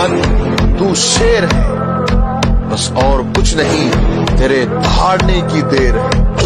मत तू शेर है। बस और कुछ नहीं तेरे दहाड़ने की देर है।